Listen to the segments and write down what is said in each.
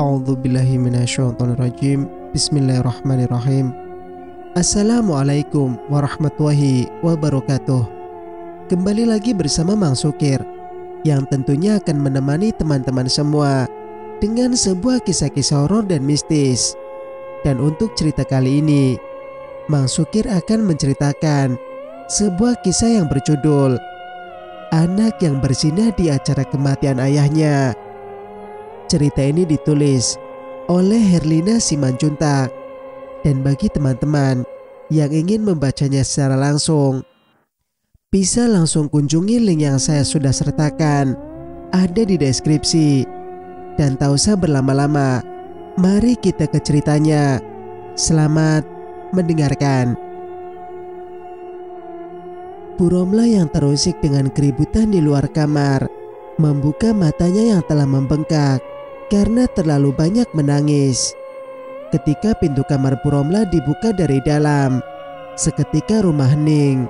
A'udzubillahiminasyaitonirrajim Bismillahirrahmanirrahim. Assalamualaikum warahmatullahi wabarakatuh. Kembali lagi bersama Mang Sukir Yang tentunya akan menemani teman-teman semua Dengan sebuah kisah-kisah horor dan mistis. Dan untuk cerita kali ini Mang Sukir akan menceritakan Sebuah kisah yang berjudul Anak yang bersinah di acara kematian ayahnya Cerita ini ditulis oleh Herlina Simanjuntak. Dan bagi teman-teman yang ingin membacanya secara langsung bisa langsung kunjungi link yang saya sudah sertakan ada di deskripsi. Dan tak usah berlama-lama mari kita ke ceritanya. Selamat mendengarkan. Bu Romla yang terusik dengan keributan di luar kamar membuka matanya yang telah membengkak karena terlalu banyak menangis. Ketika pintu kamar Puromla dibuka dari dalam, seketika rumah hening.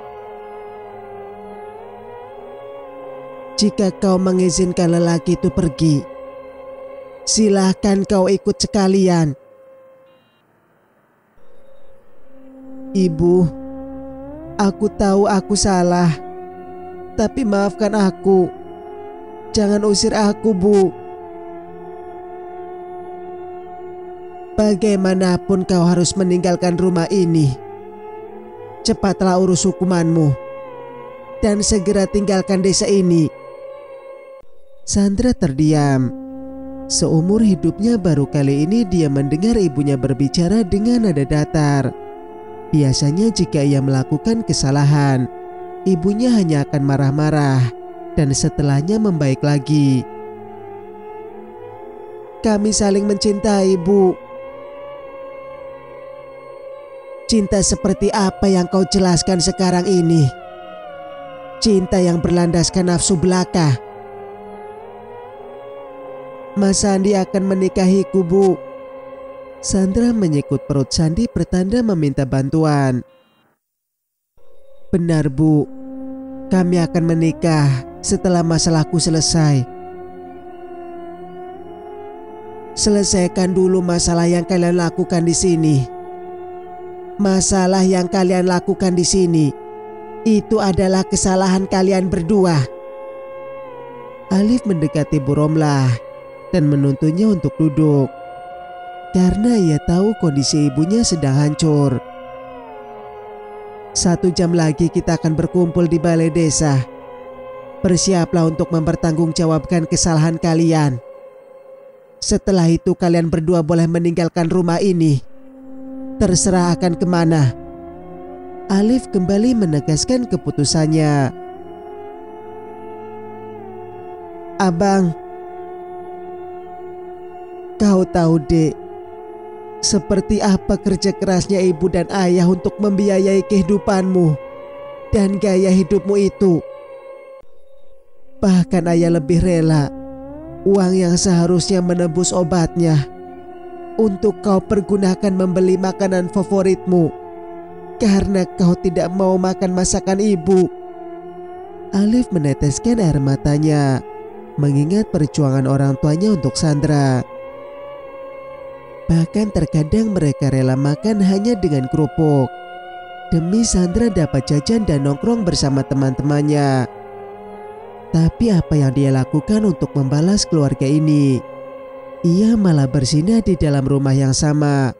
Jika kau mengizinkan lelaki itu pergi, silahkan kau ikut sekalian. Ibu, aku tahu aku salah, tapi maafkan aku. Jangan usir aku, Bu. Bagaimanapun kau harus meninggalkan rumah ini. Cepatlah urus hukumanmu dan segera tinggalkan desa ini. Sandra terdiam. Seumur hidupnya baru kali ini dia mendengar ibunya berbicara dengan nada datar. Biasanya jika ia melakukan kesalahan, ibunya hanya akan marah-marah dan setelahnya membaik lagi. Kami saling mencintai, Bu. Cinta seperti apa yang kau jelaskan sekarang ini? Cinta yang berlandaskan nafsu belaka. Mas Sandi akan menikahiku, Bu. Sandra menyikut perut Sandi pertanda meminta bantuan. Benar, Bu. Kami akan menikah setelah masalahku selesai. Selesaikan dulu masalah yang kalian lakukan di sini. Masalah yang kalian lakukan di sini itu adalah kesalahan kalian berdua. Alif mendekati Bu Romlah dan menuntunnya untuk duduk karena ia tahu kondisi ibunya sedang hancur. Satu jam lagi kita akan berkumpul di balai desa. Bersiaplah untuk mempertanggungjawabkan kesalahan kalian. Setelah itu kalian berdua boleh meninggalkan rumah ini terserah akan ke mana. Alif kembali menegaskan keputusannya. Abang, kau tahu dek, seperti apa kerja kerasnya ibu dan ayah untuk membiayai kehidupanmu dan gaya hidupmu itu. Bahkan ayah lebih rela uang yang seharusnya menebus obatnya untuk kau pergunakan membeli makanan favoritmu karena kau tidak mau makan masakan ibu. Alif meneteskan air matanya mengingat perjuangan orang tuanya untuk Sandra. Bahkan terkadang mereka rela makan hanya dengan kerupuk demi Sandra dapat jajan dan nongkrong bersama teman-temannya. Tapi apa yang dia lakukan untuk membalas keluarga ini? Ia malah bersinah di dalam rumah yang sama,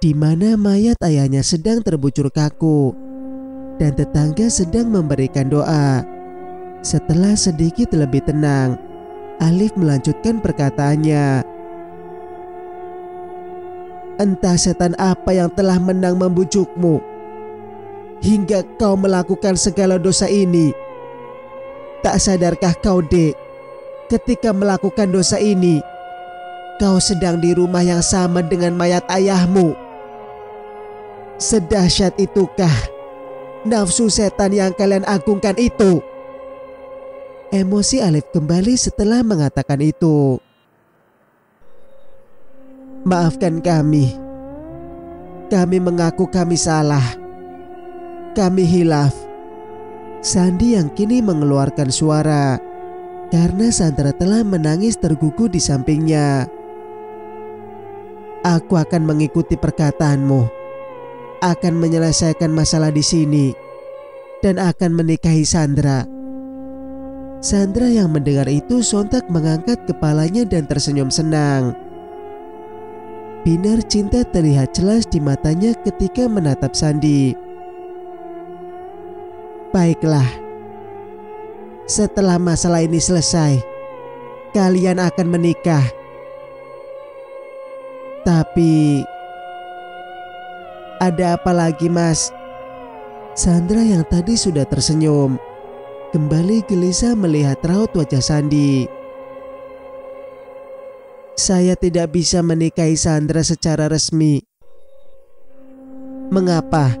di mana mayat ayahnya sedang terbujur kaku, dan tetangga sedang memberikan doa. Setelah sedikit lebih tenang, Alif melanjutkan perkataannya. Entah setan apa yang telah menang membujukmu, hingga kau melakukan segala dosa ini. Tak sadarkah kau, Dek, ketika melakukan dosa ini, kau sedang di rumah yang sama dengan mayat ayahmu. Sedahsyat itukah nafsu setan yang kalian agungkan itu? Emosi Alif kembali setelah mengatakan itu. Maafkan kami. Kami mengaku kami salah. Kami hilaf. Sandi yang kini mengeluarkan suara karena Sandra telah menangis tergugu di sampingnya. Aku akan mengikuti perkataanmu, akan menyelesaikan masalah di sini, dan akan menikahi Sandra. Sandra yang mendengar itu sontak mengangkat kepalanya dan tersenyum senang. Binar cinta terlihat jelas di matanya ketika menatap Sandi. Baiklah, setelah masalah ini selesai, kalian akan menikah. Tapi ada apa lagi, Mas? Sandra yang tadi sudah tersenyum kembali gelisah melihat raut wajah Sandi. Saya tidak bisa menikahi Sandra secara resmi. Mengapa?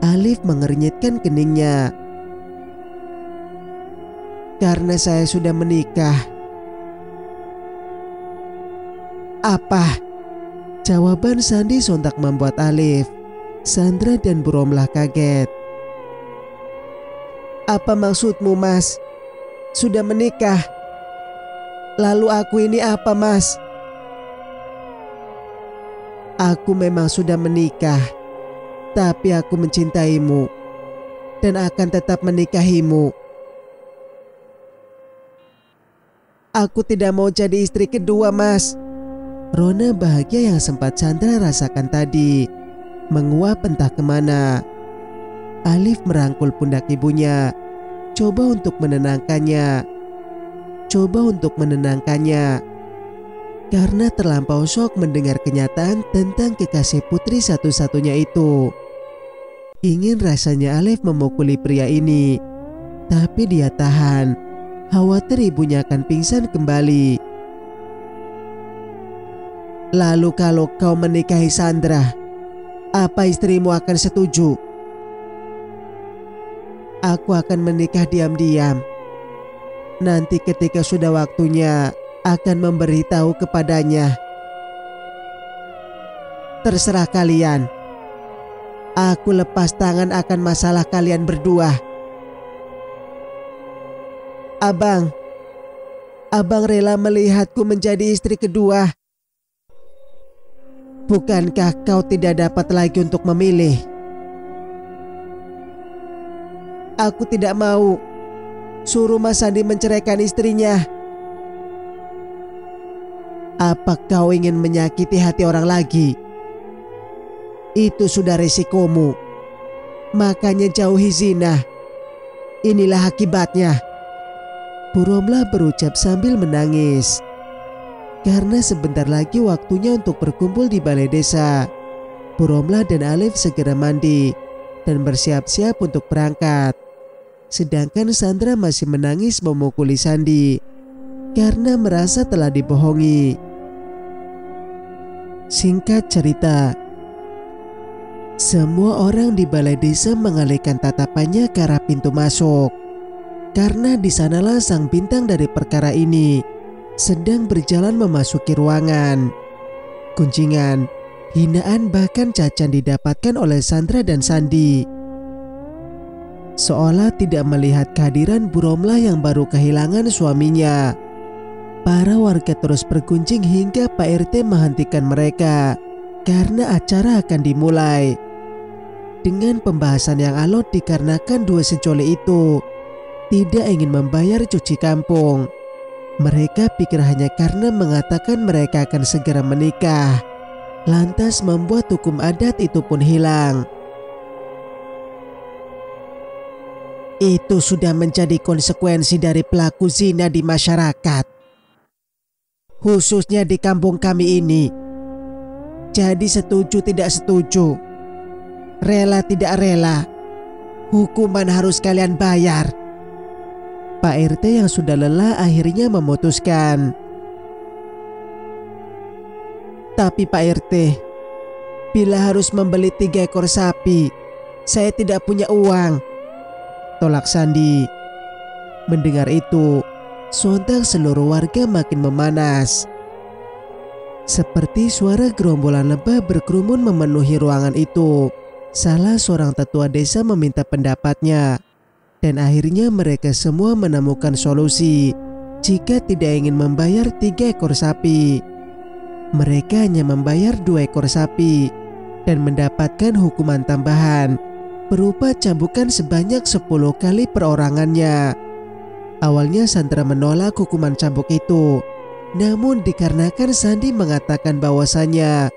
Alif mengernyitkan keningnya. Karena saya sudah menikah. Apa? Jawaban Sandi sontak membuat Alif, Sandra dan Bromlah kaget. Apa maksudmu mas? Sudah menikah? Lalu aku ini apa mas? Aku memang sudah menikah Tapi aku mencintaimu Dan akan tetap menikahimu Aku tidak mau jadi istri kedua mas Rona bahagia yang sempat Chandra rasakan tadi Menguap entah ke mana Alif merangkul pundak ibunya, coba untuk menenangkannya. Coba untuk menenangkannya. Karena terlampau shock mendengar kenyataan tentang kekasih putri satu-satunya itu. Ingin rasanya Alif memukuli pria ini, tapi dia tahan. Khawatir ibunya akan pingsan kembali. Lalu kalau kau menikahi Sandra, apa istrimu akan setuju? aku akan menikah diam-diam. Nanti ketika sudah waktunya akan memberitahu kepadanya. Terserah kalian. Aku lepas tangan akan masalah kalian berdua. Abang, abang rela melihatku menjadi istri kedua. Bukankah kau tidak dapat lagi untuk memilih? Aku tidak mau. Suruh Mas Sandi menceraikan istrinya. Apa kau ingin menyakiti hati orang lagi? Itu sudah resikomu. Makanya jauhi zina. Inilah akibatnya. Buromlah berucap sambil menangis. Karena sebentar lagi waktunya untuk berkumpul di balai desa. Buromlah dan Alif segera mandi dan bersiap-siap untuk berangkat. Sedangkan Sandra masih menangis memukuli Sandi karena merasa telah dibohongi. Singkat cerita, semua orang di balai desa mengalihkan tatapannya ke arah pintu masuk. Karena di sanalah sang bintang dari perkara ini sedang berjalan memasuki ruangan. Kuncingan, hinaan bahkan cacan didapatkan oleh Sandra dan Sandi seolah tidak melihat kehadiran Buromlah yang baru kehilangan suaminya. Para warga terus berkunjing hingga Pak RT menghentikan mereka karena acara akan dimulai. Dengan pembahasan yang alot dikarenakan dua sejoli itu tidak ingin membayar cuci kampung. Mereka pikir hanya karena mengatakan mereka akan segera menikah. Lantas membuat hukum adat itu pun hilang. Itu sudah menjadi konsekuensi dari pelaku zina di masyarakat. Khususnya di kampung kami ini. Jadi setuju tidak setuju. Rela tidak rela. Hukuman harus kalian bayar. Pak RT yang sudah lelah akhirnya memutuskan. Tapi Pak RT, bila harus membeli tiga ekor sapi, saya tidak punya uang tolak sandi. Mendengar itu, sontak seluruh warga makin memanas. Seperti suara gerombolan lebah berkerumun memenuhi ruangan itu, salah seorang tetua desa meminta pendapatnya. Dan akhirnya mereka semua menemukan solusi jika tidak ingin membayar tiga ekor sapi. mereka hanya membayar dua ekor sapi dan mendapatkan hukuman tambahan berupa cambukan sebanyak 10 kali perorangannya. Awalnya Sandra menolak hukuman cambuk itu, namun dikarenakan Sandi mengatakan bahwasanya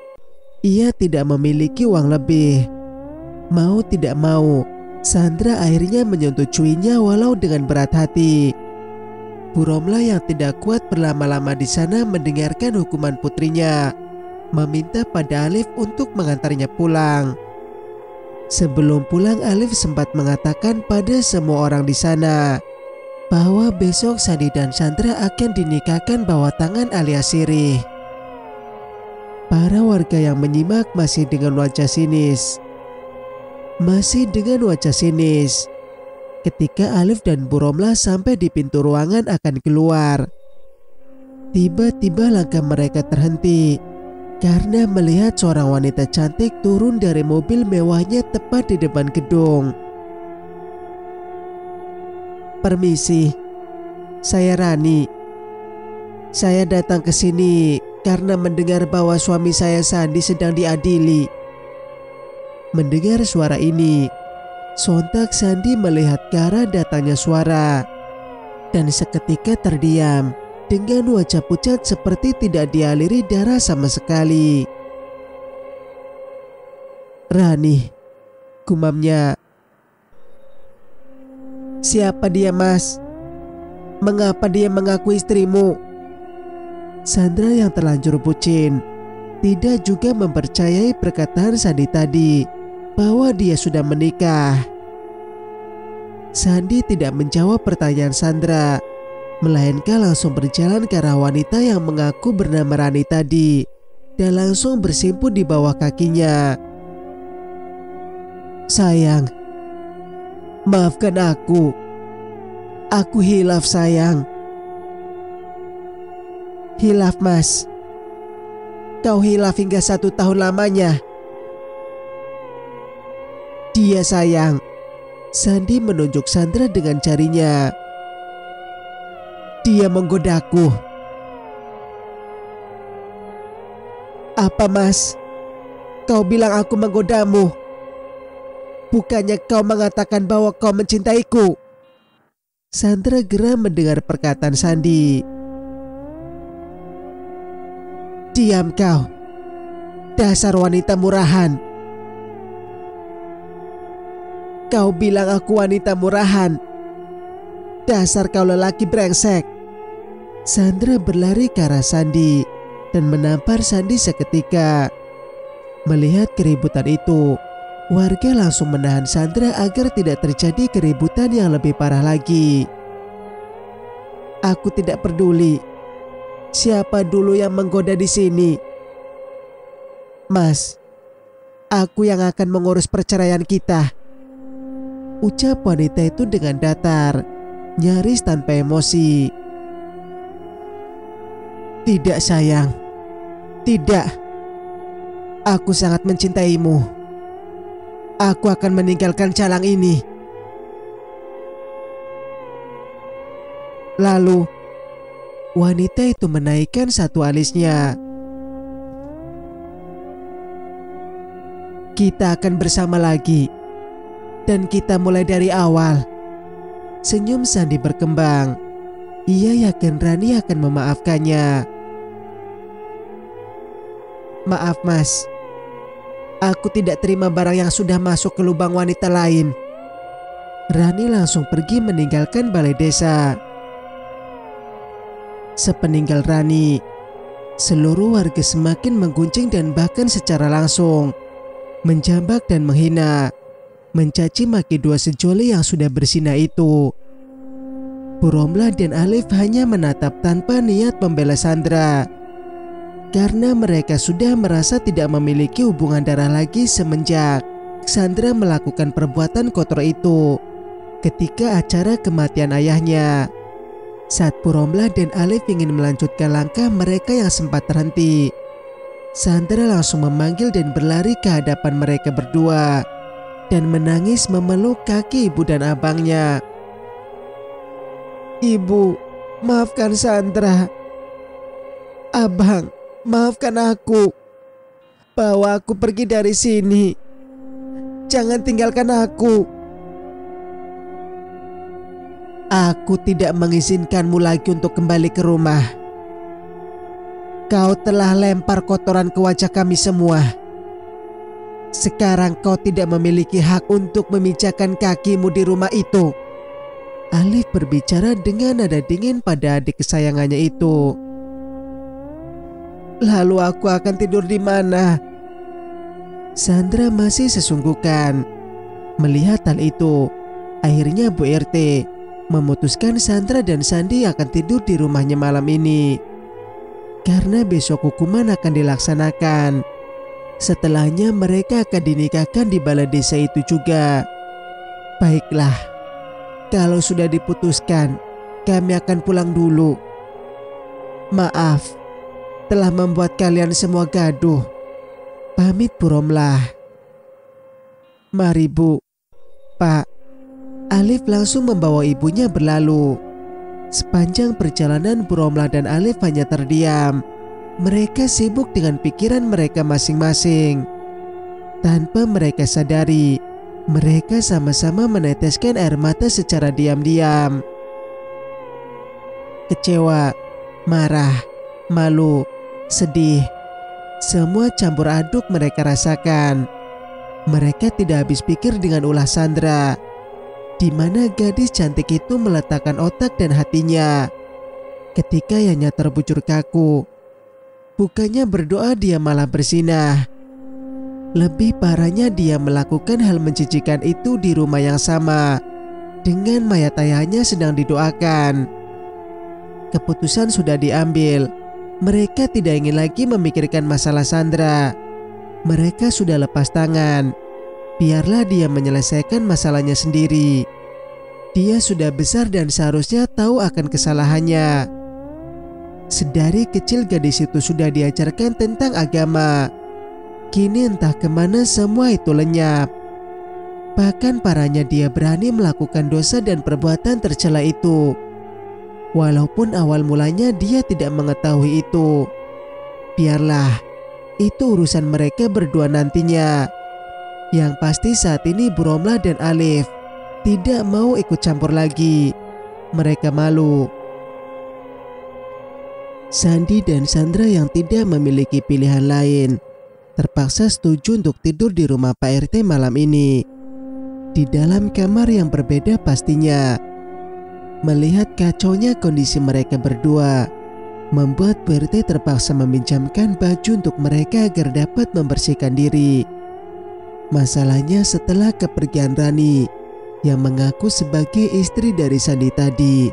ia tidak memiliki uang lebih. Mau tidak mau, Sandra akhirnya menyetujuinya walau dengan berat hati. Bu Romla yang tidak kuat berlama-lama di sana mendengarkan hukuman putrinya, meminta pada Alif untuk mengantarnya pulang. Sebelum pulang Alif sempat mengatakan pada semua orang di sana bahwa besok Sandi dan Sandra akan dinikahkan bawah tangan alias sirih. Para warga yang menyimak masih dengan wajah sinis. Masih dengan wajah sinis. Ketika Alif dan Bu Romlah sampai di pintu ruangan akan keluar. Tiba-tiba langkah mereka terhenti karena melihat seorang wanita cantik turun dari mobil mewahnya tepat di depan gedung. Permisi, saya Rani. Saya datang ke sini karena mendengar bahwa suami saya Sandi sedang diadili. Mendengar suara ini, sontak Sandi melihat ke arah datangnya suara dan seketika terdiam dengan wajah pucat seperti tidak dialiri darah sama sekali. Rani, gumamnya. Siapa dia mas? Mengapa dia mengaku istrimu? Sandra yang terlanjur bucin tidak juga mempercayai perkataan Sandi tadi bahwa dia sudah menikah. Sandi tidak menjawab pertanyaan Sandra melainkan langsung berjalan ke arah wanita yang mengaku bernama Rani tadi dan langsung bersimpu di bawah kakinya. Sayang, maafkan aku. Aku hilaf sayang. Hilaf mas. Kau hilaf hingga satu tahun lamanya. Dia sayang. Sandi menunjuk Sandra dengan jarinya. Dia menggodaku. Apa mas? Kau bilang aku menggodamu. Bukannya kau mengatakan bahwa kau mencintaiku. Sandra geram mendengar perkataan Sandi. Diam kau. Dasar wanita murahan. Kau bilang aku wanita murahan. Dasar kau lelaki brengsek. Sandra berlari ke arah Sandi dan menampar Sandi seketika. Melihat keributan itu, warga langsung menahan Sandra agar tidak terjadi keributan yang lebih parah lagi. Aku tidak peduli siapa dulu yang menggoda di sini. Mas, aku yang akan mengurus perceraian kita. Ucap wanita itu dengan datar, nyaris tanpa emosi. Tidak sayang. Tidak. Aku sangat mencintaimu. Aku akan meninggalkan calang ini. Lalu Wanita itu menaikkan satu alisnya. Kita akan bersama lagi Dan kita mulai dari awal. Senyum Sandi berkembang. Ia yakin Rani akan memaafkannya. Maaf mas. Aku tidak terima barang yang sudah masuk ke lubang wanita lain. Rani langsung pergi meninggalkan balai desa. Sepeninggal Rani Seluruh warga semakin mengguncing dan bahkan secara langsung Menjambak dan menghina Mencaci maki dua sejoli yang sudah bersina itu. Buromla dan Alif hanya menatap tanpa niat membela Sandra. Karena mereka sudah merasa tidak memiliki hubungan darah lagi semenjak Sandra melakukan perbuatan kotor itu ketika acara kematian ayahnya. Saat Puromla dan Alif ingin melanjutkan langkah mereka yang sempat terhenti, Sandra langsung memanggil dan berlari ke hadapan mereka berdua dan menangis memeluk kaki ibu dan abangnya. Ibu, maafkan Sandra. Abang, Maafkan aku. Bawa aku pergi dari sini. Jangan tinggalkan aku. Aku tidak mengizinkanmu lagi untuk kembali ke rumah. Kau telah lempar kotoran ke wajah kami semua. Sekarang kau tidak memiliki hak untuk memijakan kakimu di rumah itu. Alif berbicara dengan nada dingin pada adik kesayangannya itu. Lalu aku akan tidur di mana? Sandra masih sesungguhkan. Melihat hal itu, akhirnya Bu RT memutuskan Sandra dan Sandi akan tidur di rumahnya malam ini. Karena besok hukuman akan dilaksanakan. Setelahnya mereka akan dinikahkan di balai desa itu juga. Baiklah, kalau sudah diputuskan, kami akan pulang dulu. Maaf, telah membuat kalian semua gaduh. Pamit Puromlah. Mari Bu, Pak. Alif langsung membawa ibunya berlalu. Sepanjang perjalanan Puromlah dan Alif hanya terdiam. Mereka sibuk dengan pikiran mereka masing-masing. Tanpa mereka sadari, mereka sama-sama meneteskan air mata secara diam-diam. Kecewa, marah, malu, sedih. Semua campur aduk mereka rasakan. Mereka tidak habis pikir dengan ulah Sandra, di mana gadis cantik itu meletakkan otak dan hatinya. Ketika ianya terbujur kaku, bukannya berdoa dia malah bersinah. Lebih parahnya dia melakukan hal menjijikan itu di rumah yang sama dengan mayat ayahnya sedang didoakan. Keputusan sudah diambil mereka tidak ingin lagi memikirkan masalah Sandra. Mereka sudah lepas tangan. Biarlah dia menyelesaikan masalahnya sendiri. Dia sudah besar dan seharusnya tahu akan kesalahannya. Sedari kecil gadis itu sudah diajarkan tentang agama. Kini entah ke mana semua itu lenyap. Bahkan parahnya dia berani melakukan dosa dan perbuatan tercela itu Walaupun awal mulanya dia tidak mengetahui itu. Biarlah, itu urusan mereka berdua nantinya. Yang pasti saat ini Bromla dan Alif tidak mau ikut campur lagi. Mereka malu. Sandi dan Sandra yang tidak memiliki pilihan lain terpaksa setuju untuk tidur di rumah Pak RT malam ini. Di dalam kamar yang berbeda pastinya. Melihat kacaunya kondisi mereka berdua, membuat Berti terpaksa meminjamkan baju untuk mereka agar dapat membersihkan diri. Masalahnya setelah kepergian Rani yang mengaku sebagai istri dari Sandi tadi,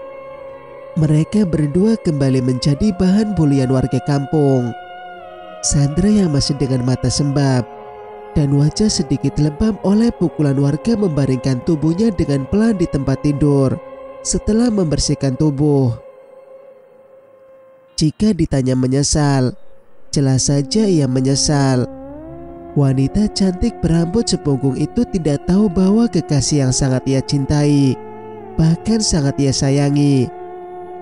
mereka berdua kembali menjadi bahan bulian warga kampung. Sandra yang masih dengan mata sembab dan wajah sedikit lebam oleh pukulan warga membaringkan tubuhnya dengan pelan di tempat tidur setelah membersihkan tubuh. Jika ditanya menyesal, jelas saja ia menyesal. Wanita cantik berambut sepunggung itu tidak tahu bahwa kekasih yang sangat ia cintai, bahkan sangat ia sayangi,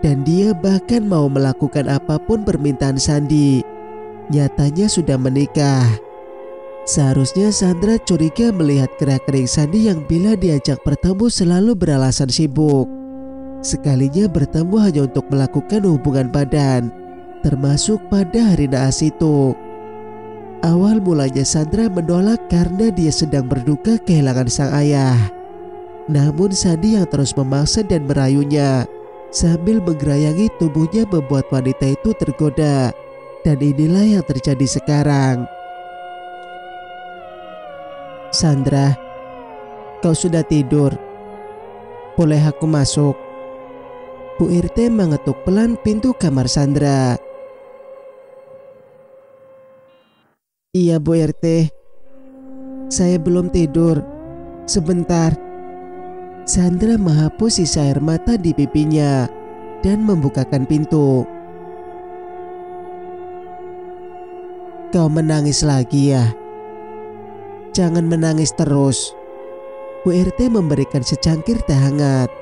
dan dia bahkan mau melakukan apa pun permintaan Sandi. Nyatanya sudah menikah. Seharusnya Sandra curiga melihat gerak-gerik Sandi yang bila diajak bertemu selalu beralasan sibuk. Sekalinya bertemu hanya untuk melakukan hubungan badan, termasuk pada hari naas itu. Awal mulanya Sandra menolak karena dia sedang berduka kehilangan sang ayah. Namun Sandi yang terus memaksa dan merayunya sambil menggerayangi tubuhnya membuat wanita itu tergoda. Dan inilah yang terjadi sekarang. Sandra, kau sudah tidur. Boleh aku masuk? Bu RT mengetuk pelan pintu kamar Sandra. Iya Bu RT, saya belum tidur. Sebentar. Sandra menghapus sisa air mata di pipinya dan membukakan pintu. Kau menangis lagi ya? Jangan menangis terus. Bu RT memberikan secangkir teh hangat.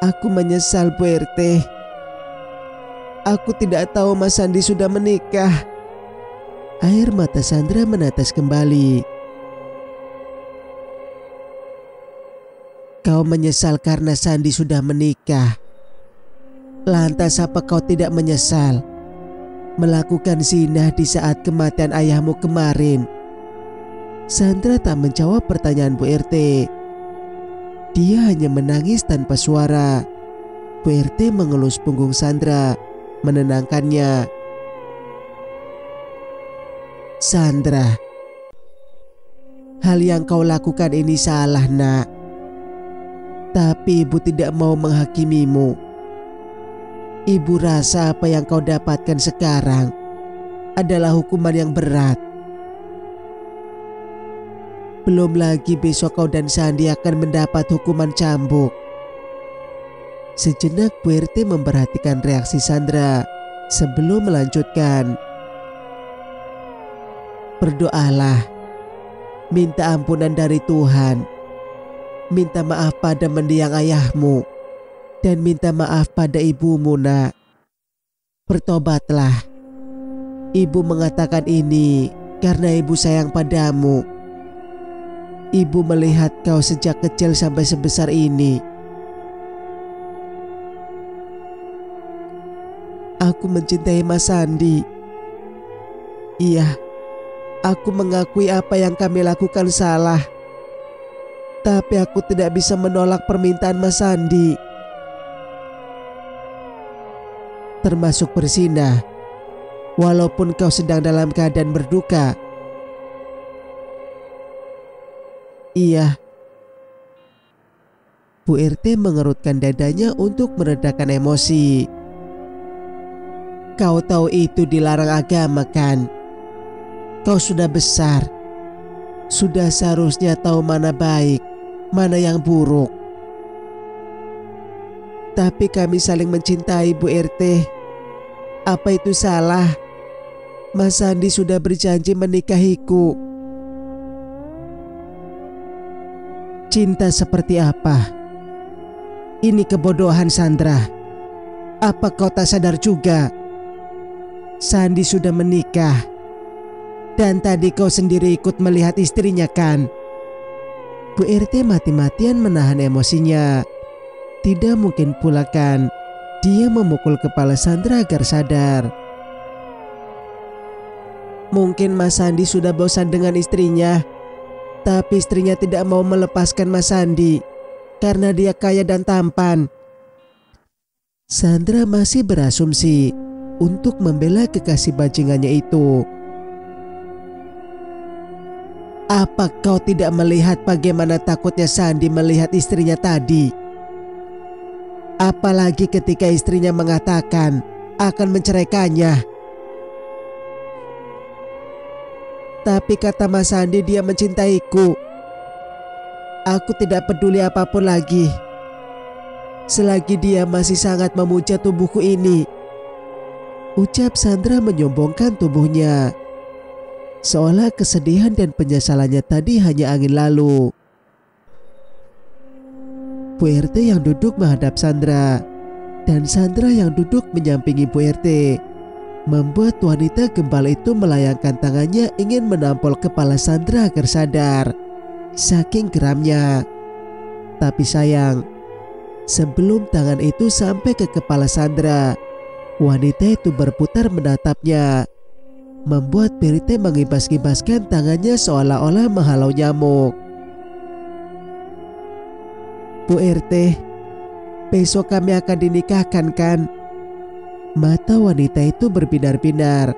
Aku menyesal Bu RT. Aku tidak tahu Mas Sandi sudah menikah. Air mata Sandra menetes kembali. Kau menyesal karena Sandi sudah menikah. Lantas apa kau tidak menyesal melakukan zina di saat kematian ayahmu kemarin? Sandra tak menjawab pertanyaan Bu RT. Dia hanya menangis tanpa suara. Bu RT mengelus punggung Sandra, menenangkannya. Sandra, hal yang kau lakukan ini salah nak. Tapi ibu tidak mau menghakimimu. Ibu rasa apa yang kau dapatkan sekarang adalah hukuman yang berat. Belum lagi besok kau dan Sandi akan mendapat hukuman cambuk. Sejenak Bu memperhatikan reaksi Sandra sebelum melanjutkan. Berdoalah, minta ampunan dari Tuhan, minta maaf pada mendiang ayahmu, dan minta maaf pada ibumu nak. Bertobatlah. Ibu mengatakan ini karena ibu sayang padamu. Ibu melihat kau sejak kecil sampai sebesar ini. Aku mencintai Mas Sandi. Iya, Aku mengakui apa yang kami lakukan salah. Tapi aku tidak bisa menolak permintaan Mas Sandi. Termasuk bersinah. Walaupun kau sedang dalam keadaan berduka. Iya. Bu RT mengerutkan dadanya untuk meredakan emosi. Kau tahu itu dilarang agama kan? Kau sudah besar, sudah seharusnya tahu mana baik, mana yang buruk. Tapi kami saling mencintai Bu RT. Apa itu salah? Mas Sandi sudah berjanji menikahiku. Cinta seperti apa? Ini kebodohan Sandra. Apa kau tak sadar juga? Sandi sudah menikah dan tadi kau sendiri ikut melihat istrinya kan? Bu RT mati-matian menahan emosinya. Tidak mungkin pula kan dia memukul kepala Sandra agar sadar. Mungkin Mas Sandi sudah bosan dengan istrinya, tapi istrinya tidak mau melepaskan Mas Sandi karena dia kaya dan tampan. Sandra masih berasumsi untuk membela kekasih bajingannya itu. Apa kau tidak melihat bagaimana takutnya Sandi melihat istrinya tadi? Apalagi ketika istrinya mengatakan akan menceraikannya. Tapi kata Mas Sandi dia mencintaiku. Aku tidak peduli apa pun lagi. Selagi dia masih sangat memuja tubuhku ini. Ucap Sandra menyombongkan tubuhnya seolah kesedihan dan penyesalannya tadi hanya angin lalu. Bu RT yang duduk menghadap Sandra dan Sandra yang duduk menyampingi Bu RT membuat wanita gembal itu melayangkan tangannya ingin menampol kepala Sandra agar sadar saking geramnya. Tapi sayang, sebelum tangan itu sampai ke kepala Sandra, wanita itu berputar menatapnya membuat Berite mengibas-ibaskan tangannya seolah-olah menghalau nyamuk. Bu RT, besok kami akan dinikahkan kan? Mata wanita itu berbinar-binar.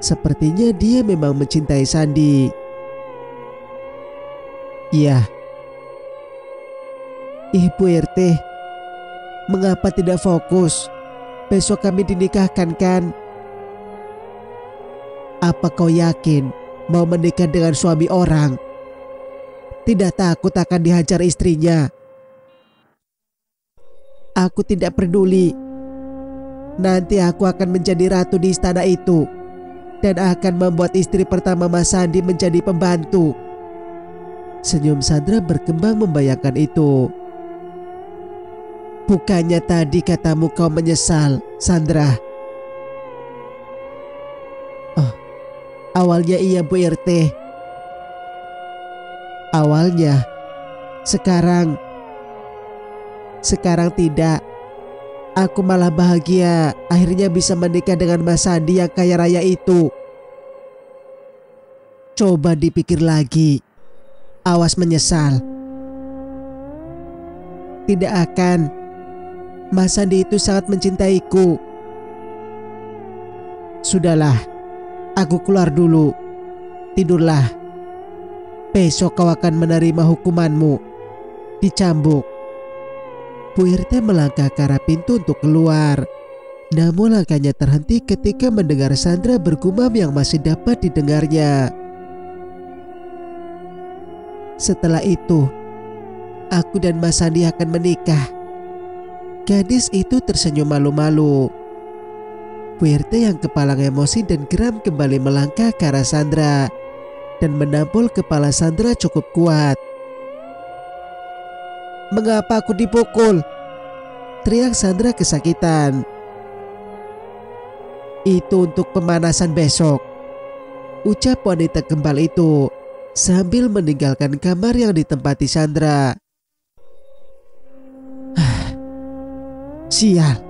Sepertinya dia memang mencintai Sandi. Iya. Ibu RT, mengapa tidak fokus? Besok kami dinikahkan kan? Apa kau yakin mau menikah dengan suami orang? Tidak takut akan dihajar istrinya. Aku tidak peduli. Nanti aku akan menjadi ratu di istana itu dan akan membuat istri pertama Mas Sandi menjadi pembantu. Senyum Sandra berkembang membayangkan itu. Bukannya tadi katamu kau menyesal, Sandra, Awalnya iya Bu RT. Awalnya. Sekarang. Sekarang tidak. Aku malah bahagia akhirnya bisa menikah dengan Mas Sandi yang kaya raya itu. Coba dipikir lagi. Awas menyesal. Tidak akan. Mas Sandi itu sangat mencintaiku. Sudahlah, aku keluar dulu. Tidurlah. Besok kau akan menerima hukumanmu. Dicambuk. Bu RT melangkah ke arah pintu untuk keluar. Namun langkahnya terhenti ketika mendengar Sandra bergumam yang masih dapat didengarnya. Setelah itu, aku dan Mas Sandi akan menikah. Gadis itu tersenyum malu-malu. Bu RT yang kepalang emosi dan geram kembali melangkah ke arah Sandra dan menampol kepala Sandra cukup kuat. Mengapa aku dipukul? Teriak Sandra kesakitan. Itu untuk pemanasan besok. Ucap wanita kembal itu sambil meninggalkan kamar yang ditempati Sandra. sial,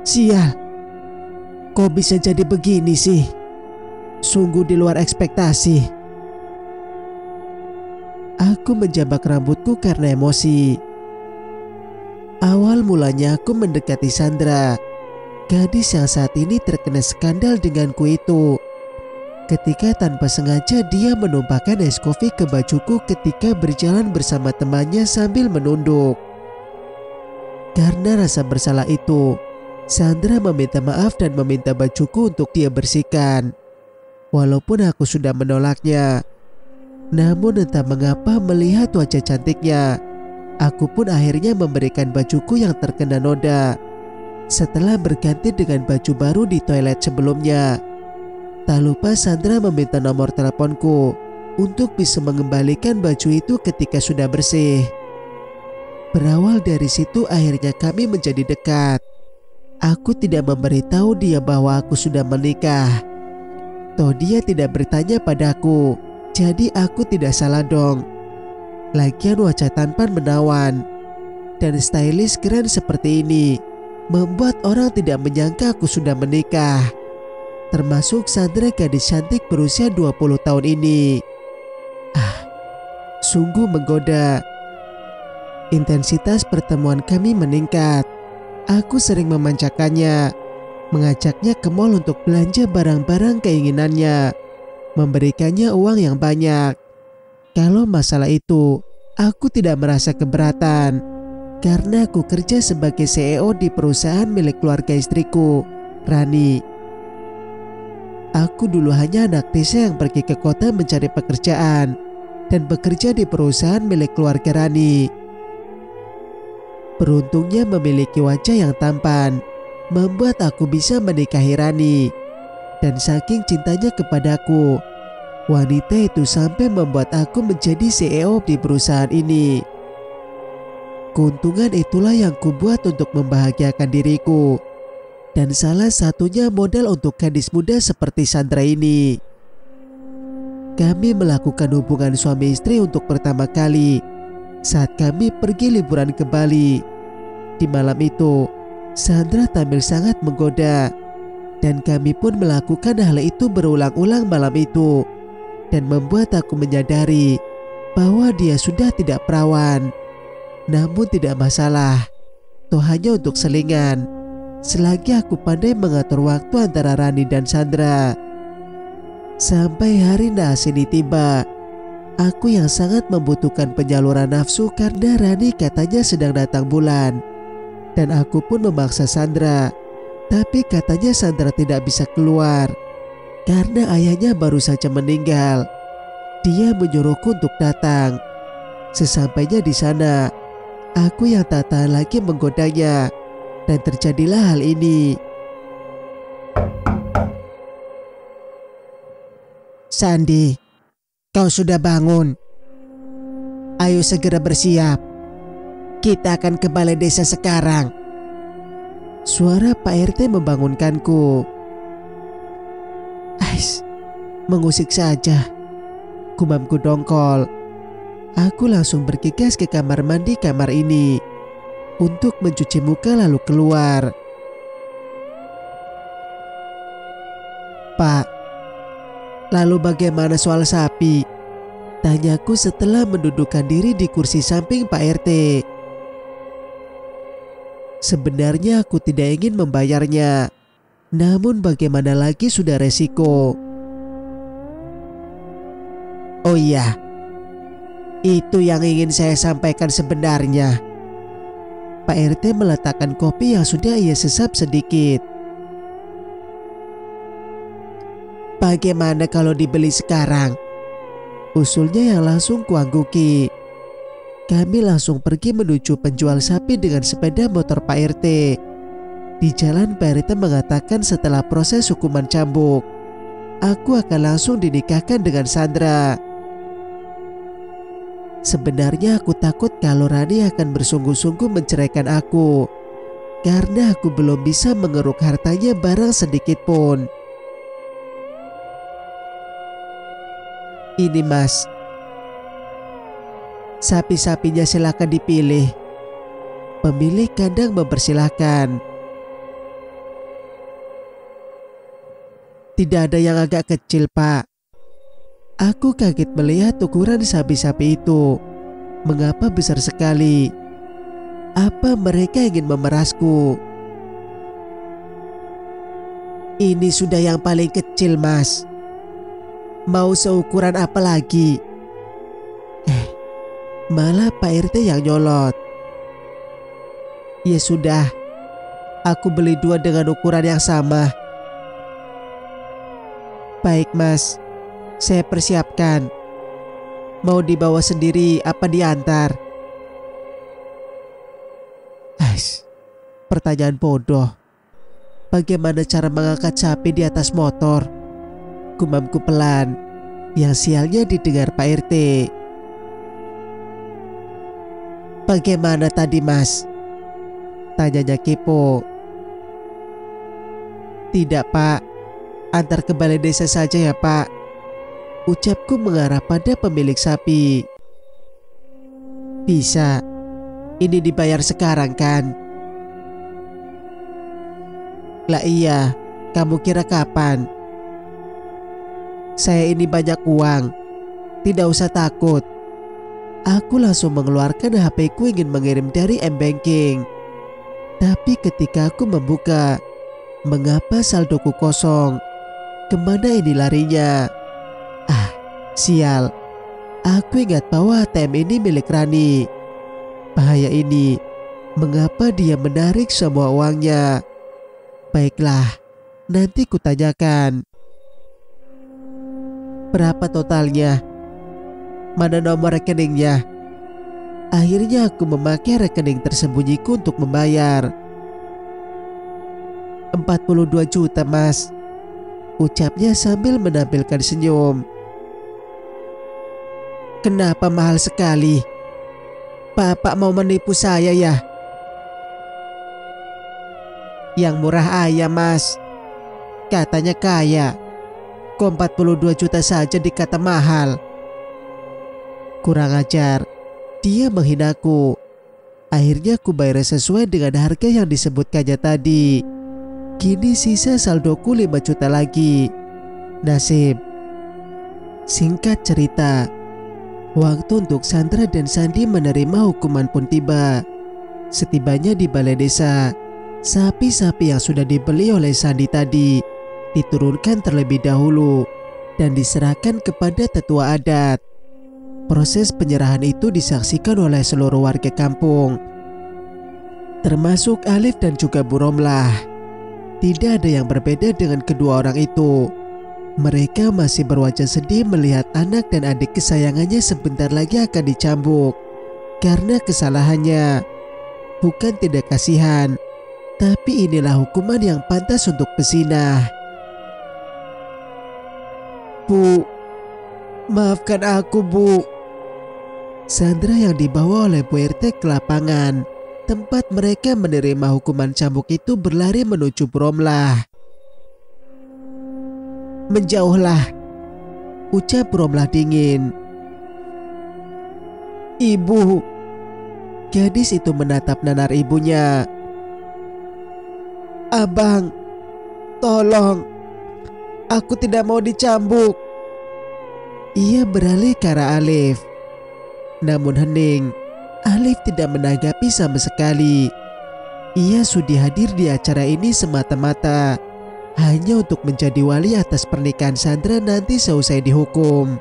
sial. Kok bisa jadi begini sih? Sungguh di luar ekspektasi. Aku menjabak rambutku karena emosi. Awal mulanya aku mendekati Sandra, gadis yang saat ini terkena skandal denganku itu. Ketika tanpa sengaja dia menumpahkan es kopi ke bajuku ketika berjalan bersama temannya sambil menunduk. Karena rasa bersalah itu, Sandra meminta maaf dan meminta bajuku untuk dia bersihkan. Walaupun aku sudah menolaknya, namun entah mengapa melihat wajah cantiknya, Aku pun akhirnya memberikan bajuku yang terkena noda. Setelah berganti dengan baju baru di toilet sebelumnya, tak lupa Sandra meminta nomor teleponku untuk bisa mengembalikan baju itu ketika sudah bersih. Berawal dari situ akhirnya kami menjadi dekat. Aku tidak memberitahu dia bahwa aku sudah menikah. Toh dia tidak bertanya padaku, jadi aku tidak salah dong Lagian wajah tanpa menawan dan stylish keren seperti ini membuat orang tidak menyangka aku sudah menikah. Termasuk Sandra gadis cantik berusia 20 tahun ini. Ah, sungguh menggoda. Intensitas pertemuan kami meningkat. Aku sering memanjakannya, mengajaknya ke mall untuk belanja barang-barang keinginannya, memberikannya uang yang banyak. Kalau masalah itu, aku tidak merasa keberatan karena aku kerja sebagai CEO di perusahaan milik keluarga istriku, Rani. Aku dulu hanya anak desa yang pergi ke kota mencari pekerjaan dan bekerja di perusahaan milik keluarga Rani. Beruntungnya memiliki wajah yang tampan, membuat aku bisa menikahi Rani. Dan saking cintanya kepadaku, Wanita itu sampai membuat aku menjadi CEO di perusahaan ini. Keuntungan itulah yang kubuat untuk membahagiakan diriku. Dan salah satunya modal untuk gadis muda seperti Sandra ini. Kami melakukan hubungan suami istri untuk pertama kali saat kami pergi liburan ke Bali. Di malam itu, Sandra tampil sangat menggoda dan kami pun melakukan hal itu berulang-ulang malam itu dan membuat aku menyadari bahwa dia sudah tidak perawan. Namun tidak masalah, toh hanya untuk selingan. Selagi aku pandai mengatur waktu antara Rani dan Sandra. Sampai hari naas ini tiba, aku yang sangat membutuhkan penyaluran nafsu karena Rani katanya sedang datang bulan. Dan aku pun memaksa Sandra, tapi katanya Sandra tidak bisa keluar karena ayahnya baru saja meninggal. Dia menyuruhku untuk datang. Sesampainya di sana, aku yang tak tahan lagi menggodanya dan terjadilah hal ini. Sandi, kau sudah bangun. Ayo segera bersiap. Kita akan ke balai desa sekarang. Suara Pak RT membangunkanku. Ais, Mengusik saja. Kumamku dongkol. Aku langsung bergegas ke kamar mandi kamar ini untuk mencuci muka lalu keluar. Pak, lalu bagaimana soal sapi? Tanyaku setelah mendudukkan diri di kursi samping Pak RT. Sebenarnya aku tidak ingin membayarnya, namun bagaimana lagi sudah resiko. Oh iya, itu yang ingin saya sampaikan sebenarnya. Pak RT meletakkan kopi yang sudah ia sesap sedikit. Bagaimana kalau dibeli sekarang? Usulnya yang langsung kuangguki. Kami langsung pergi menuju penjual sapi dengan sepeda motor Pak RT. Di jalan Pak RT mengatakan setelah proses hukuman cambuk, aku akan langsung dinikahkan dengan Sandra. Sebenarnya aku takut kalau Rani akan bersungguh-sungguh menceraikan aku karena aku belum bisa mengeruk hartanya barang sedikit pun. Ini mas. Sapi-sapinya silakan dipilih. Pemilik kandang mempersilahkan. Tidak ada yang agak kecil pak. Aku kaget melihat ukuran sapi-sapi itu. Mengapa besar sekali? Apa mereka ingin memerasku? Ini sudah yang paling kecil mas Mau seukuran apa lagi? Eh, malah Pak RT yang nyolot. Ya sudah, aku beli dua dengan ukuran yang sama. Baik mas, saya persiapkan. Mau dibawa sendiri apa diantar? Ais, pertanyaan bodoh. Bagaimana cara mengangkat sapi di atas motor? Gumamku pelan yang sialnya didengar Pak RT. Bagaimana tadi mas? Tanyanya kepo. Tidak pak, antar ke balai desa saja ya pak. Ucapku mengarah pada pemilik sapi. Bisa, ini dibayar sekarang kan? Lah iya, kamu kira kapan? Saya ini banyak uang. Tidak usah takut. Aku langsung mengeluarkan HP ku ingin mengirim dari M-Banking. Tapi ketika aku membuka, mengapa saldoku kosong? Ke mana ini larinya? Ah, sial. Aku ingat bahwa ATM ini milik Rani. Bahaya ini. Mengapa dia menarik semua uangnya? Baiklah, nanti kutanyakan. Berapa totalnya? Mana nomor rekeningnya? Akhirnya aku memakai rekening tersembunyiku untuk membayar 42 juta mas Ucapnya sambil menampilkan senyum Kenapa mahal sekali? Bapak mau menipu saya ya? Yang murah ayah mas Katanya kaya Kok 42 juta saja dikata mahal? Kurang ajar, dia menghinaku. Akhirnya ku bayar sesuai dengan harga yang disebutkannya tadi. Kini sisa saldoku 5 juta lagi. Nasib. Singkat cerita, waktu untuk Sandra dan Sandi menerima hukuman pun tiba. Setibanya di balai desa, sapi-sapi yang sudah dibeli oleh Sandi tadi diturunkan terlebih dahulu dan diserahkan kepada tetua adat. Proses penyerahan itu disaksikan oleh seluruh warga kampung, termasuk Alif dan juga Bu Romlah. Tidak ada yang berbeda dengan kedua orang itu. Mereka masih berwajah sedih melihat anak dan adik kesayangannya sebentar lagi akan dicambuk karena kesalahannya. Bukan tidak kasihan, tapi inilah hukuman yang pantas untuk pezinah. Bu, maafkan aku bu. Sandra yang dibawa oleh Bu RT ke lapangan tempat mereka menerima hukuman cambuk itu berlari menuju Bromlah. Menjauhlah, Ucap Romlah dingin. Ibu. Gadis itu menatap nanar ibunya. Abang, tolong. Aku tidak mau dicambuk. Ia beralih ke arah Alif. Namun hening, Alif tidak menanggapi sama sekali. Ia sudi hadir di acara ini semata-mata hanya untuk menjadi wali atas pernikahan Sandra nanti seusai dihukum.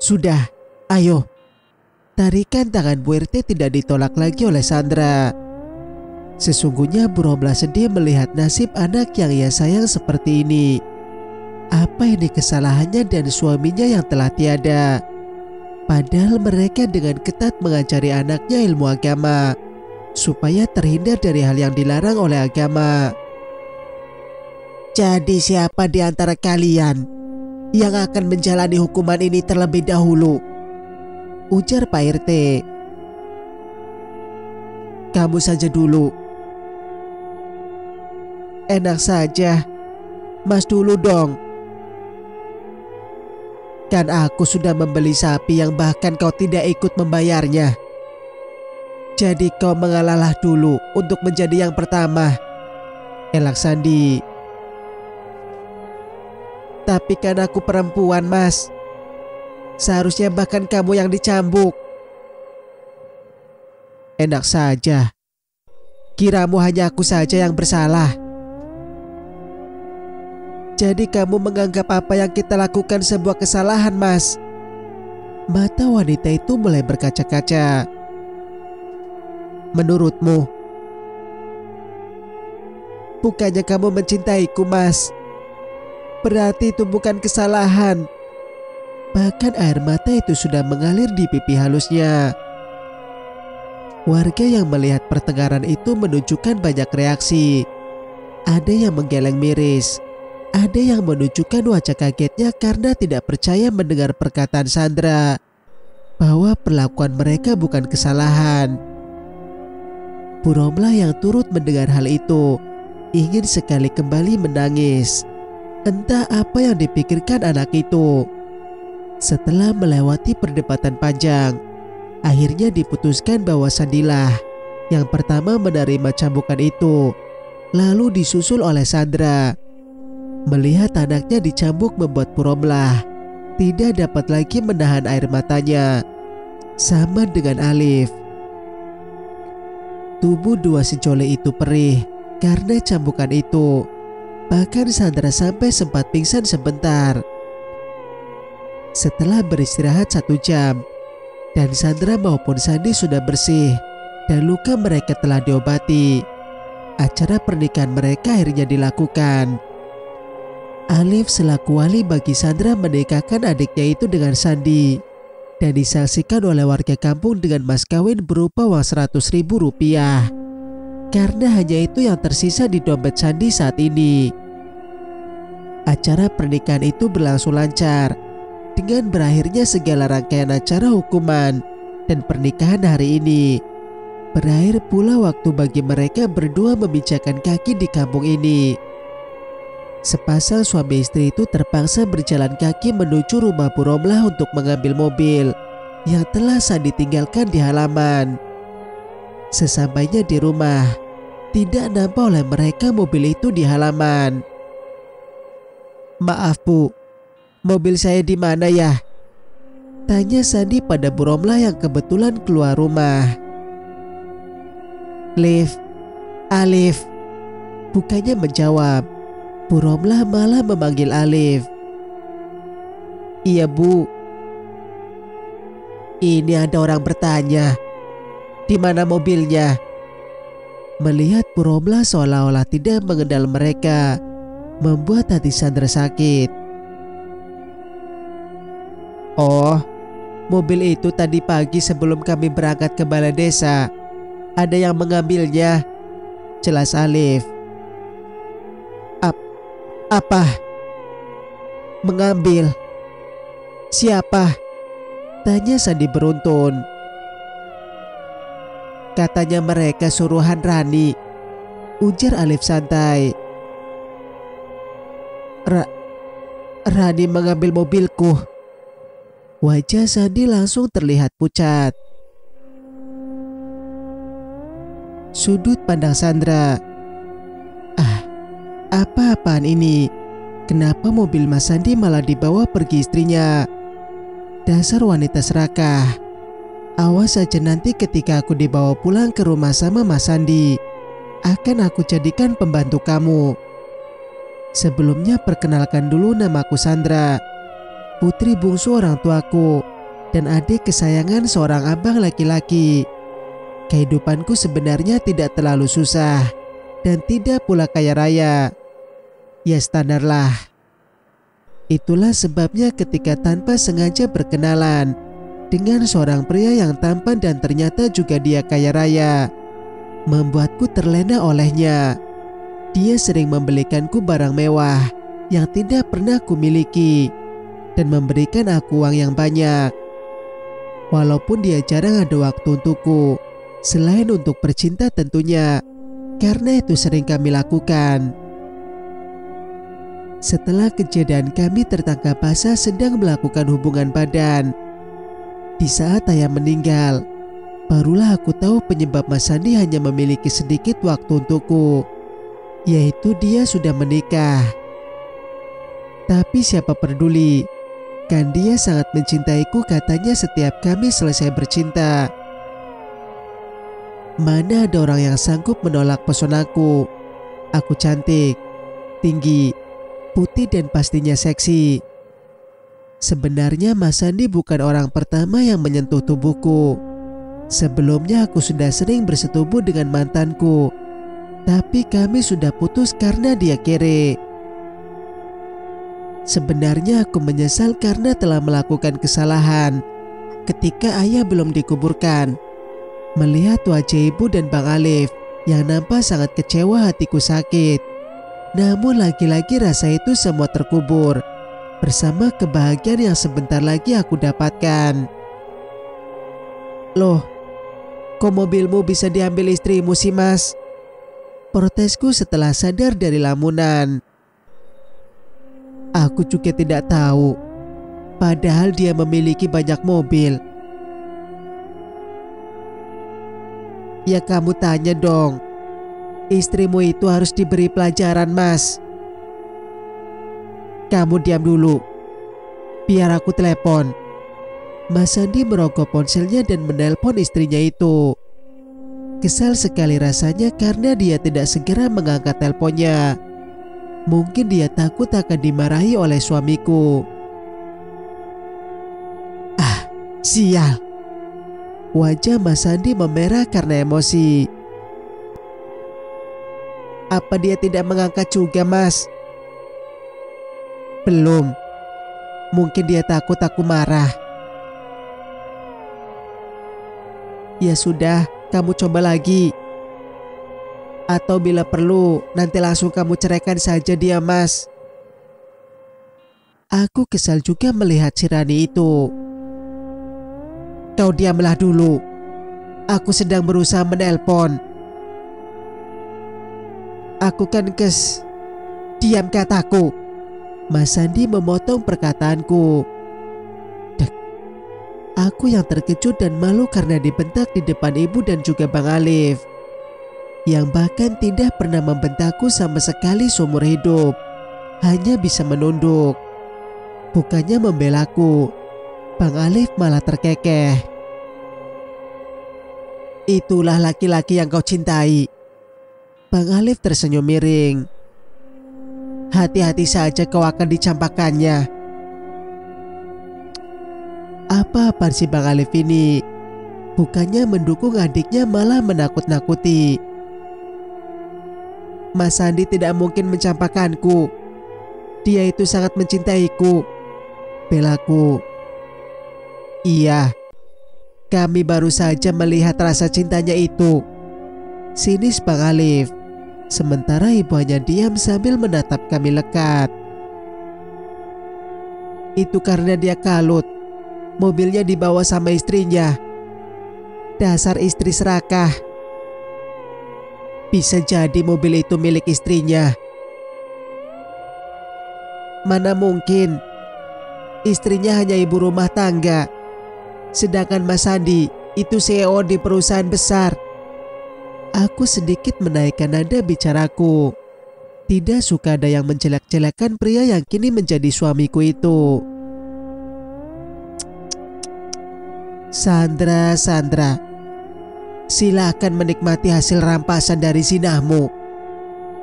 Sudah, ayo. Tarikan tangan Bu RT tidak ditolak lagi oleh Sandra. Sesungguhnya Bu Romla sedih melihat nasib anak yang ia sayang seperti ini. Apa ini kesalahannya dan suaminya yang telah tiada? Padahal mereka dengan ketat mengajari anaknya ilmu agama supaya terhindar dari hal yang dilarang oleh agama. Jadi siapa di antara kalian yang akan menjalani hukuman ini terlebih dahulu? Ujar Pak RT. Kamu saja dulu. Enak saja. Mas dulu dong. Kan aku sudah membeli sapi yang bahkan kau tidak ikut membayarnya. Jadi kau mengalahlah dulu untuk menjadi yang pertama. Elak Sandi. Tapi kan aku perempuan mas. Seharusnya bahkan kamu yang dicambuk. Enak saja. Kiramu hanya aku saja yang bersalah. Jadi kamu menganggap apa yang kita lakukan sebuah kesalahan mas. Mata wanita itu mulai berkaca-kaca menurutmu? Bukannya kamu mencintaiku, Mas. Berarti itu bukan kesalahan. Bahkan air mata itu sudah mengalir di pipi halusnya. Warga yang melihat pertengkaran itu menunjukkan banyak reaksi. Ada yang menggeleng miris, ada yang menunjukkan wajah kagetnya karena tidak percaya mendengar perkataan Sandra bahwa perlakuan mereka bukan kesalahan. Puromla yang turut mendengar hal itu ingin sekali kembali menangis. Entah apa yang dipikirkan anak itu. Setelah melewati perdebatan panjang, akhirnya diputuskan bahwa Sandilah yang pertama menerima cambukan itu, lalu disusul oleh Sandra. Melihat anaknya dicambuk membuat Puromlah tidak dapat lagi menahan air matanya. Sama dengan Alif Tubuh dua si cole itu perih karena cambukan itu. Bahkan Sandra sampai sempat pingsan sebentar. Setelah beristirahat satu jam, dan Sandra maupun Sandi sudah bersih dan luka mereka telah diobati. Acara pernikahan mereka akhirnya dilakukan. Alif selaku wali bagi Sandra menikahkan adiknya itu dengan Sandi dan disaksikan oleh warga kampung dengan mas kawin berupa uang seratus ribu rupiah. Karena hanya itu yang tersisa di dompet Sandi saat ini. Acara pernikahan itu berlangsung lancar dengan berakhirnya segala rangkaian acara hukuman dan pernikahan hari ini. Berakhir pula waktu bagi mereka berdua memijakan kaki di kampung ini. Sepasang suami istri itu terpaksa berjalan kaki menuju rumah Bu Romlah untuk mengambil mobil yang telah saat ditinggalkan di halaman. Sesampainya di rumah, tidak nampak oleh mereka mobil itu di halaman. Maaf bu, mobil saya di mana ya? Tanya Sandi pada Bu Romlah yang kebetulan keluar rumah. Liv, Alif, bukannya menjawab Bu Romlah malah memanggil Alif. Iya bu. Ini ada orang bertanya. Di mana mobilnya? Melihat Bu Romlah seolah-olah tidak mengenal mereka, membuat hati Sandra sakit. Oh, mobil itu tadi pagi sebelum kami berangkat ke balai desa. Ada yang mengambilnya. Jelas Alif. Apa? Mengambil. Siapa? Tanya Sandi beruntun. Katanya mereka suruhan Rani. Ujar Alif santai. Ra Rani mengambil mobilku. Wajah Sandi langsung terlihat pucat. Sudut pandang Sandra. Apa-apaan ini? Kenapa mobil Mas Sandi malah dibawa pergi istrinya? Dasar wanita serakah. Awas saja nanti ketika aku dibawa pulang ke rumah sama Mas Sandi. Akan aku jadikan pembantu kamu. Sebelumnya perkenalkan dulu namaku Sandra putri bungsu orang tuaku, dan adik kesayangan seorang abang laki-laki. Kehidupanku sebenarnya tidak terlalu susah dan tidak pula kaya raya. Ya standarlah. Itulah sebabnya ketika tanpa sengaja berkenalan dengan seorang pria yang tampan dan ternyata juga dia kaya raya, membuatku terlena olehnya. Dia sering membelikanku barang mewah yang tidak pernah kumiliki dan memberikan aku uang yang banyak. Walaupun dia jarang ada waktu untukku, selain untuk bercinta tentunya, karena itu sering kami lakukan. Setelah kejadian kami tertangkap basah sedang melakukan hubungan badan. Di saat ayah meninggal, barulah aku tahu penyebab Mas Sandi hanya memiliki sedikit waktu untukku, yaitu dia sudah menikah. Tapi siapa peduli, Bahkan dia sangat mencintaiku katanya setiap kami selesai bercinta. Mana ada orang yang sanggup menolak pesonaku? Aku cantik, tinggi, putih dan pastinya seksi. Sebenarnya Mas Sandi bukan orang pertama yang menyentuh tubuhku. Sebelumnya aku sudah sering bersetubuh dengan mantanku. Tapi kami sudah putus karena dia kere. Sebenarnya aku menyesal karena telah melakukan kesalahan ketika ayah belum dikuburkan. Melihat wajah ibu dan Bang Alif yang nampak sangat kecewa hatiku sakit. Namun lagi-lagi rasa itu semua terkubur bersama kebahagiaan yang sebentar lagi aku dapatkan. Loh, kok mobilmu bisa diambil istrimu sih mas? Protesku setelah sadar dari lamunan. Aku juga tidak tahu. Padahal dia memiliki banyak mobil. Ya kamu tanya dong. Istrimu itu harus diberi pelajaran, Mas. Kamu diam dulu. Biar aku telepon. Mas Sandi merogoh ponselnya dan menelpon istrinya itu. Kesal sekali rasanya karena dia tidak segera mengangkat teleponnya. Mungkin dia takut akan dimarahi oleh suamiku. Ah, sial. Wajah Mas Sandi memerah karena emosi. Apa dia tidak mengangkat juga, Mas? Belum. Mungkin dia takut aku marah. Ya sudah, kamu coba lagi. Atau bila perlu, nanti langsung kamu ceraikan saja dia mas. Aku kesal juga melihat si Rani itu. Kau diamlah dulu. Aku sedang berusaha menelpon. Aku kan kes. Diam kataku. Mas Sandi memotong perkataanku. Dek. Aku yang terkejut dan malu karena dibentak di depan ibu dan juga Bang Alif yang bahkan tidak pernah membentakku sama sekali seumur hidup. Hanya bisa menunduk. Bukannya membelaku. Bang Alif malah terkekeh. Itulah laki-laki yang kau cintai. Bang Alif tersenyum miring. Hati-hati saja kau akan dicampakkannya. Apa-apa sih Bang Alif ini? Bukannya mendukung adiknya malah menakut-nakuti. Mas Sandi tidak mungkin mencampakkanku. Dia itu sangat mencintaiku. Belaku. Iya. Kami baru saja melihat rasa cintanya itu. Sinis Bang Alif. Sementara ibu hanya diam sambil menatap kami lekat. Itu karena dia kalut. Mobilnya dibawa sama istrinya. Dasar istri serakah. Bisa jadi mobil itu milik istrinya. Mana mungkin. Istrinya hanya ibu rumah tangga. Sedangkan Mas Sandi itu CEO di perusahaan besar. Aku sedikit menaikkan nada bicaraku. Tidak suka ada yang menjelek-jelekan pria yang kini menjadi suamiku itu. Sandra, Sandra, silahkan menikmati hasil rampasan dari sinahmu.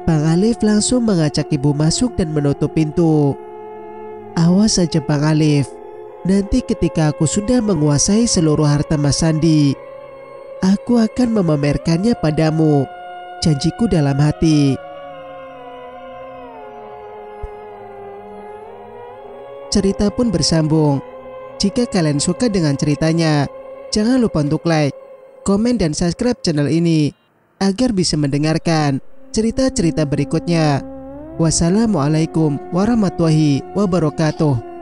Bang Alif langsung mengajak ibu masuk dan menutup pintu. Awas saja Bang Alif, nanti ketika aku sudah menguasai seluruh harta Mas Sandi, aku akan memamerkannya padamu. Janjiku dalam hati. Cerita pun bersambung. Jika kalian suka dengan ceritanya, jangan lupa untuk like, komen, dan subscribe channel ini agar bisa mendengarkan cerita-cerita berikutnya. Wassalamualaikum warahmatullahi wabarakatuh.